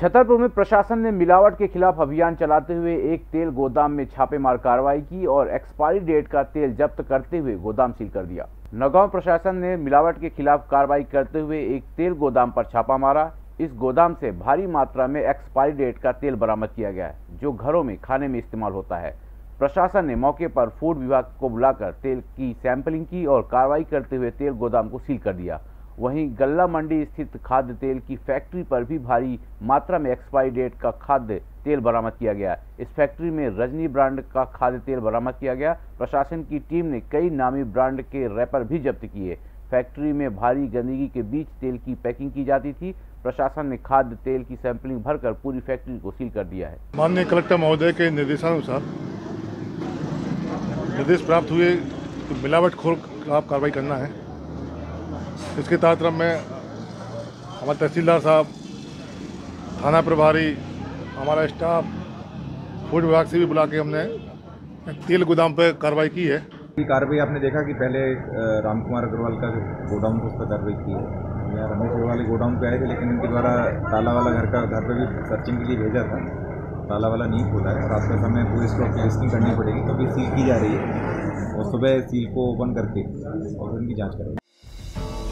छतरपुर में प्रशासन ने मिलावट के खिलाफ अभियान चलाते हुए एक तेल गोदाम में छापेमार कार्रवाई की और एक्सपायरी डेट का तेल जब्त करते हुए गोदाम सील कर दिया। नगांव प्रशासन ने मिलावट के खिलाफ कार्रवाई करते हुए एक तेल गोदाम पर छापा मारा। इस गोदाम से भारी मात्रा में एक्सपायरी डेट का तेल बरामद किया गया, जो घरों में खाने में इस्तेमाल होता है। प्रशासन ने मौके पर फ़ूड विभाग को बुलाकर तेल की सैंपलिंग की और कार्रवाई करते हुए तेल गोदाम को सील कर दिया। वहीं गल्ला मंडी स्थित खाद्य तेल की फैक्ट्री पर भी भारी मात्रा में एक्सपायरी डेट का खाद्य तेल बरामद किया गया। इस फैक्ट्री में रजनी ब्रांड का खाद्य तेल बरामद किया गया। प्रशासन की टीम ने कई नामी ब्रांड के रैपर भी जब्त किए। फैक्ट्री में भारी गंदगी के बीच तेल की पैकिंग की जाती थी। प्रशासन ने खाद्य तेल की सैंपलिंग भरकर पूरी फैक्ट्री को सील कर दिया है। माननीय कलेक्टर महोदय के निर्देशानुसार निर्देश प्राप्त हुए तो मिलावट खोर खिलाफ कार्रवाई करना है। इसके तहत में, हमारे तहसीलदार साहब, थाना प्रभारी, हमारा स्टाफ, फ़ूड विभाग से भी बुला के हमने तेल गोदाम पर कार्रवाई की है। कार्रवाई आपने देखा कि पहले राम कुमार अग्रवाल का गोडाउन उस पर कार्रवाई की है? या रमेश अग्रवाल गोडाउन पे आए थे, लेकिन इनके द्वारा ताला वाला घर का, घर पे भी सर्चिंग के लिए भेजा था। ताला वाला नहीं खोला है। रात के समय पूरी स्टॉक की लिस्टिंग करनी पड़ेगी तो सील की जा रही है। और सुबह सील को ओपन करके और उनकी जाँच करेंगे